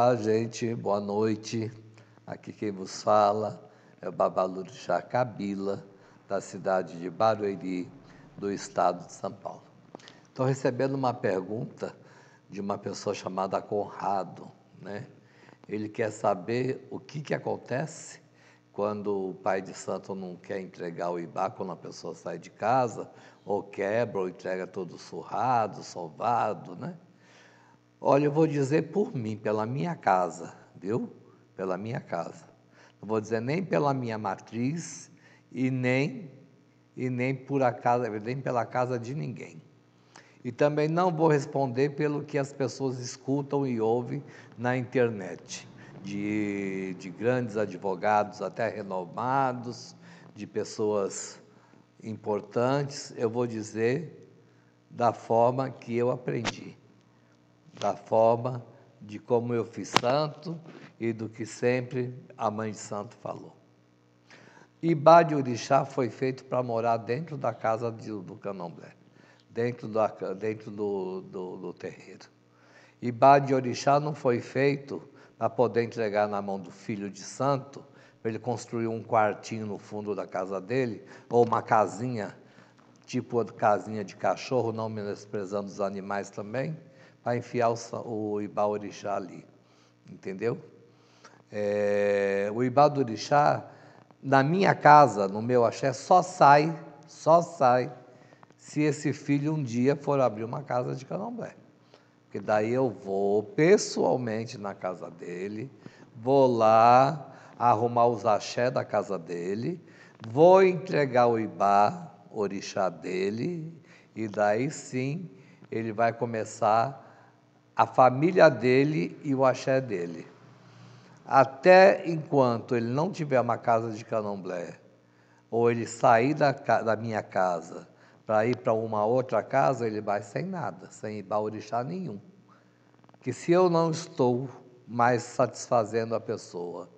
Olá, gente, boa noite. Aqui quem vos fala é o Babalurixá Cabila, da cidade de Barueri, do estado de São Paulo. Estou recebendo uma pergunta de uma pessoa chamada Conrado, né? Ele quer saber o que, que acontece quando o pai de santo não quer entregar o ibá quando a pessoa sai de casa, ou quebra, ou entrega todo surrado, sovado, né? Olha, eu vou dizer por mim, pela minha casa, viu? Pela minha casa. Não vou dizer nem pela minha matriz e nem e nem por casa, nem pela casa de ninguém. E também não vou responder pelo que as pessoas escutam e ouvem na internet, de, de grandes advogados até renomados, de pessoas importantes. Eu vou dizer da forma que eu aprendi da forma de como eu fiz santo e do que sempre a mãe de santo falou. Ibá de Orixá foi feito para morar dentro da casa de, do candomblé, dentro, da, dentro do, do, do terreiro. Ibá de Orixá não foi feito para poder entregar na mão do filho de santo, para ele construir um quartinho no fundo da casa dele, ou uma casinha, tipo a casinha de cachorro, não menosprezando os animais também, para enfiar o, o Ibá Orixá ali. Entendeu? É, o Orixá, na minha casa, no meu axé, só sai, só sai, se esse filho um dia for abrir uma casa de candomblé. Porque daí eu vou pessoalmente na casa dele, vou lá arrumar os axé da casa dele, vou entregar o Ibá, orixá dele, e daí sim ele vai começar a família dele e o axé dele. Até enquanto ele não tiver uma casa de candomblé, ou ele sair da, da minha casa para ir para uma outra casa, ele vai sem nada, sem baurixá nenhum. Que se eu não estou mais satisfazendo a pessoa,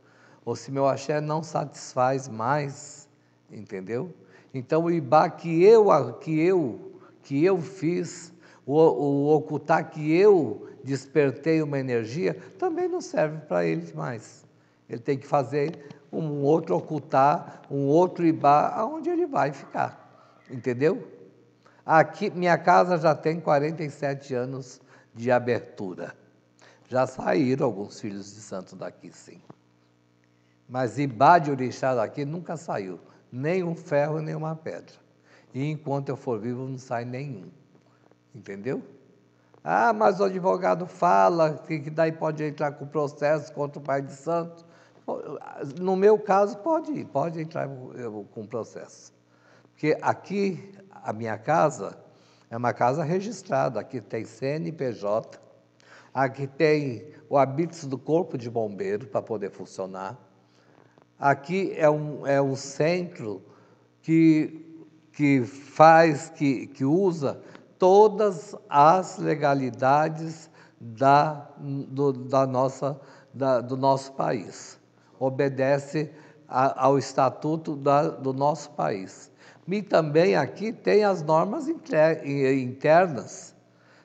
ou se meu axé não satisfaz mais, entendeu? Então o ibá que eu que eu que eu fiz, o, o ocultar que eu despertei uma energia, também não serve para ele mais. Ele tem que fazer um outro ocultar, um outro ibá, aonde ele vai ficar. Entendeu? Aqui, minha casa já tem 47 anos de abertura. Já saíram alguns filhos de santo daqui, sim. Mas Ibá de Orixá daqui nunca saiu, nem um ferro, nem uma pedra. E enquanto eu for vivo, não sai nenhum. Entendeu? Ah, mas o advogado fala que daí pode entrar com processo contra o pai de santo. No meu caso, pode pode entrar com processo. Porque aqui, a minha casa, é uma casa registrada. Aqui tem CNPJ, aqui tem o habitus do corpo de bombeiro para poder funcionar. Aqui é um, é um centro que, que faz, que, que usa todas as legalidades da, do, da nossa, da, do nosso país. Obedece a, ao estatuto da, do nosso país. E também aqui tem as normas internas.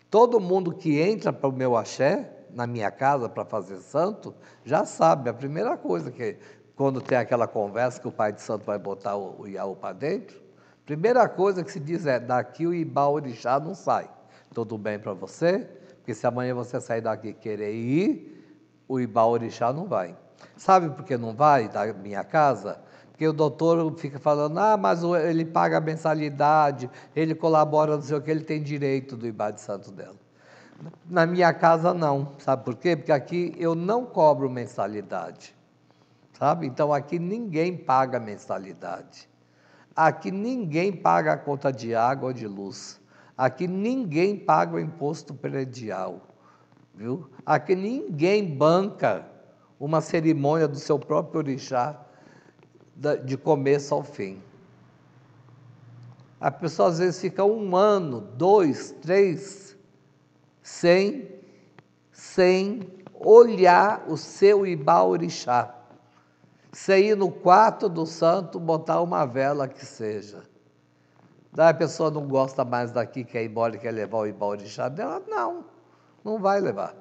Todo mundo que entra para o meu axé, na minha casa para fazer santo, já sabe. A primeira coisa que, quando tem aquela conversa que o pai de santo vai botar o, o Iaú para dentro, Primeira coisa que se diz é: daqui o Ibá Orixá não sai. Tudo bem para você? Porque se amanhã você sair daqui querer ir, o Ibá Orixá não vai. Sabe por que não vai da minha casa? Porque o doutor fica falando, ah, mas ele paga a mensalidade, ele colabora, não sei o que, ele tem direito do Ibá de Santo dela. Na minha casa, não. Sabe por quê? Porque aqui eu não cobro mensalidade. Sabe? Então aqui ninguém paga mensalidade. Aqui ninguém paga a conta de água ou de luz. Aqui ninguém paga o imposto predial. Viu? Aqui ninguém banca uma cerimônia do seu próprio orixá de começo ao fim. A pessoa às vezes fica um ano, dois, três, sem, sem olhar o seu Ibá Orixá. Você ir no quarto do santo, botar uma vela que seja. Daí a pessoa não gosta mais daqui, quer ir embora, quer levar o chá dela? Não, não vai levar.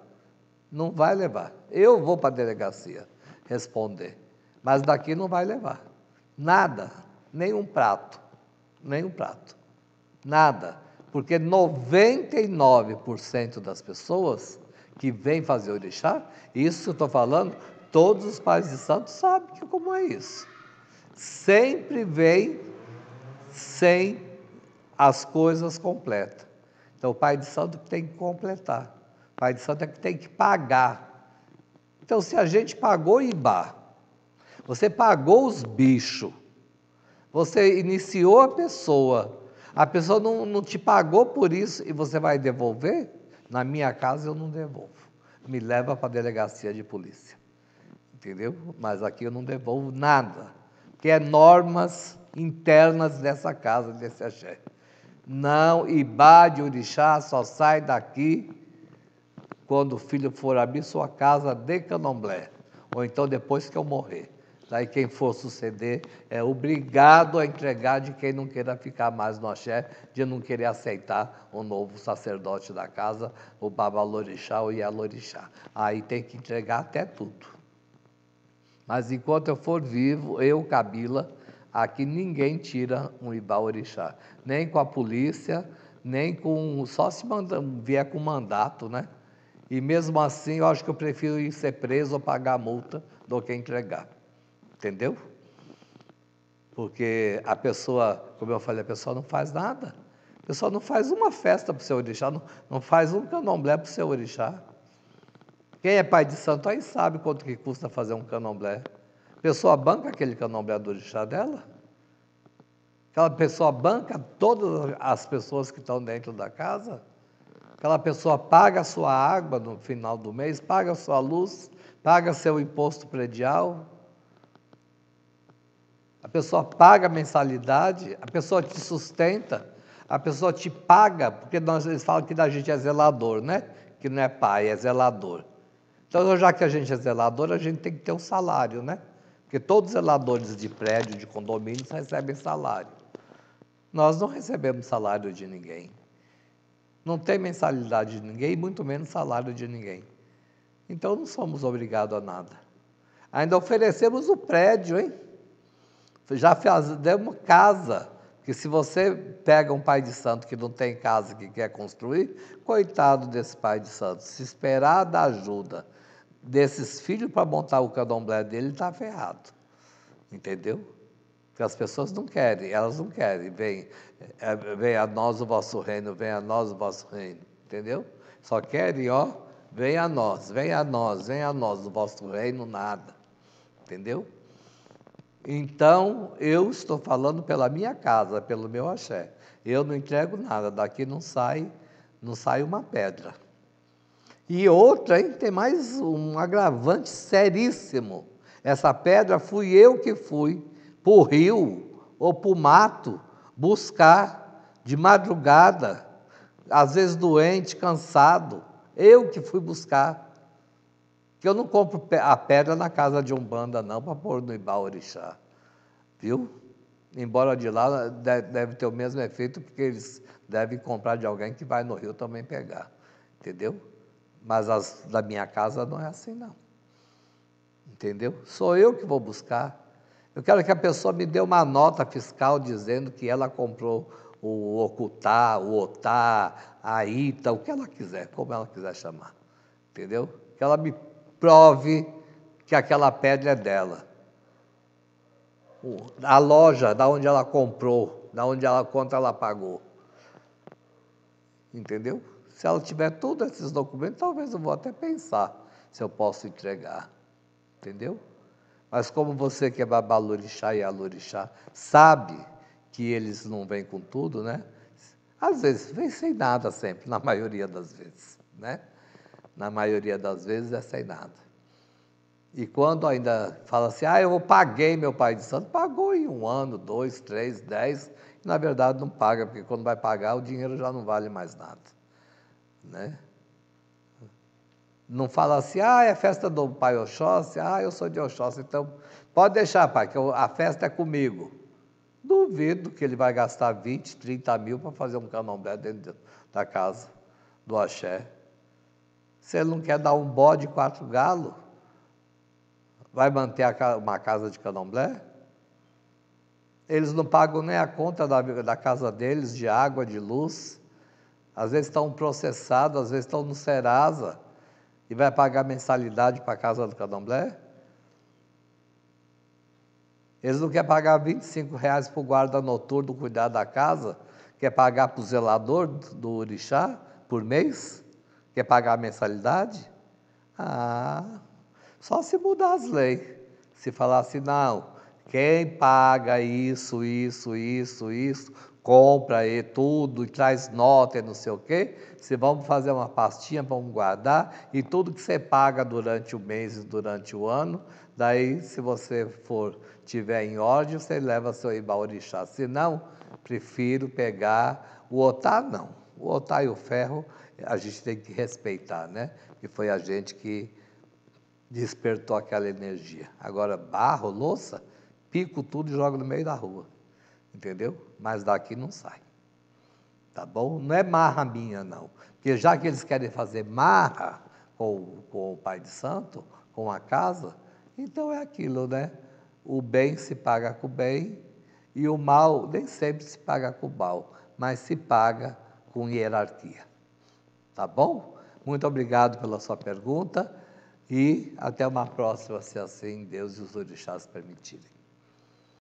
Não vai levar. Eu vou para a delegacia responder, mas daqui não vai levar. Nada, nem um prato, nem um prato. Nada. Porque 99% das pessoas que vêm fazer orixá, isso estou falando, todos os pais de santo sabem que como é isso. Sempre vem sem as coisas completas. Então o pai de santo tem que completar. O pai de santo é que tem que pagar. Então se a gente pagou Ibá, você pagou os bichos, você iniciou a pessoa, a pessoa não, não te pagou por isso e você vai devolver? Na minha casa eu não devolvo. Me leva para a delegacia de polícia. Entendeu? Mas aqui eu não devolvo nada. Que é normas internas dessa casa, desse axé. Não, Ibá de Orixá só sai daqui quando o filho for abrir sua casa de candomblé. Ou então depois que eu morrer. Daí quem for suceder é obrigado a entregar de quem não queira ficar mais no axé, de não querer aceitar o novo sacerdote da casa, o Babalorixá ou Yalorixá. Aí tem que entregar até tudo. Mas enquanto eu for vivo, eu, Kabila, aqui ninguém tira um Ibá Orixá. Nem com a polícia, nem com. Só se manda, vier com mandato, né? E mesmo assim, eu acho que eu prefiro ir ser preso ou pagar multa do que entregar. Entendeu? Porque a pessoa, como eu falei, a pessoa não faz nada. A pessoa não faz uma festa para o seu orixá, não, não faz um candomblé para o seu orixá. Quem é pai de santo aí sabe quanto que custa fazer um candomblé. A pessoa banca aquele candomblé do orixá dela. Aquela pessoa banca todas as pessoas que estão dentro da casa. Aquela pessoa paga a sua água no final do mês, paga a sua luz, paga seu imposto predial, a pessoa paga a mensalidade, a pessoa te sustenta, a pessoa te paga, porque nós, eles falam que da gente é zelador, né? Que não é pai, é zelador. Então, já que a gente é zelador, a gente tem que ter um salário, né? Porque todos os zeladores de prédio, de condomínios, recebem salário. Nós não recebemos salário de ninguém. Não tem mensalidade de ninguém, muito menos salário de ninguém. Então não somos obrigados a nada. Ainda oferecemos o prédio, hein? já fizemos casa. Que se você pega um pai de santo que não tem casa que quer construir, coitado desse pai de santo, se esperar da ajuda desses filhos para montar o candomblé dele, está ferrado. Entendeu? Porque as pessoas não querem, elas não querem. Vem, é, vem a nós o vosso reino, vem a nós o vosso reino. Entendeu? Só querem, ó, vem a nós, vem a nós, vem a nós o vosso reino, nada. Entendeu? Então, eu estou falando pela minha casa, pelo meu axé. Eu não entrego nada, daqui não sai, não sai uma pedra. E outra, hein, tem mais um agravante seríssimo. Essa pedra fui eu que fui o rio ou o mato buscar de madrugada, às vezes doente, cansado. Eu que fui buscar. Que eu não compro a pedra na casa de Umbanda, não, para pôr no Ibaorixá. Viu? Embora de lá deve ter o mesmo efeito, porque eles devem comprar de alguém que vai no rio também pegar. Entendeu? Mas as da minha casa não é assim, não. Entendeu? Sou eu que vou buscar. Eu quero que a pessoa me dê uma nota fiscal dizendo que ela comprou o ocultar, o otar, a ita, o que ela quiser, como ela quiser chamar. Entendeu? Que ela me prove que aquela pedra é dela. A loja da onde ela comprou, da onde ela quanto ela pagou. Entendeu? Se ela tiver todos esses documentos, talvez eu vou até pensar se eu posso entregar. Entendeu? Mas como você que é babalorixá e alorixá, sabe que eles não vêm com tudo, né? Às vezes vem sem nada sempre, na maioria das vezes, né? Na maioria das vezes é sem nada. E quando ainda fala assim, ah, eu paguei meu pai de santo, pagou em um ano, dois, três, dez, e na verdade não paga, porque quando vai pagar o dinheiro já não vale mais nada. Né? Não fala assim, ah, é festa do pai Oxóssi, ah, eu sou de Oxóssi, então pode deixar, pai, que a festa é comigo. Duvido que ele vai gastar 20, 30 mil para fazer um candomblé dentro da casa do axé. Se ele não quer dar um bode quatro galos, vai manter uma casa de candomblé? Eles não pagam nem a conta da, da casa deles, de água, de luz. Às vezes estão processados, às vezes estão no Serasa e vai pagar mensalidade para a casa do candomblé? Eles não querem pagar 25 reais para o guarda noturno cuidar da casa? Quer pagar para o zelador do orixá por mês? Quer pagar a mensalidade? Ah, só se mudar as leis. Se falar assim, não, quem paga isso, isso, isso, isso, compra e tudo, e traz nota e não sei o quê, se vamos fazer uma pastinha, vamos guardar, e tudo que você paga durante o mês e durante o ano, daí se você for, tiver em ordem, você leva seu ibaorixá. Se não, prefiro pegar o otá, não. O otá e o ferro, a gente tem que respeitar, né? Que foi a gente que despertou aquela energia. Agora, barro, louça, pico tudo e jogo no meio da rua entendeu? Mas daqui não sai. Tá bom? Não é marra minha, não. Porque já que eles querem fazer marra com, com o Pai de Santo, com a casa, então é aquilo, né? O bem se paga com o bem e o mal nem sempre se paga com o mal, mas se paga com hierarquia. Tá bom? Muito obrigado pela sua pergunta e até uma próxima, se assim Deus e os orixás permitirem.